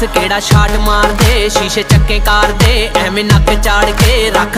ਦੱਸ ਕਿਹੜਾ ਸ਼ਾਟ ਮਾਰਦੇ? ਸ਼ੀਸ਼ੇ ਚੱਕੇ ਕਾਰ ਦੇ ਐਵੇਂ ਨੱਕ ਚਾੜ ਕੇ ਰੱਖ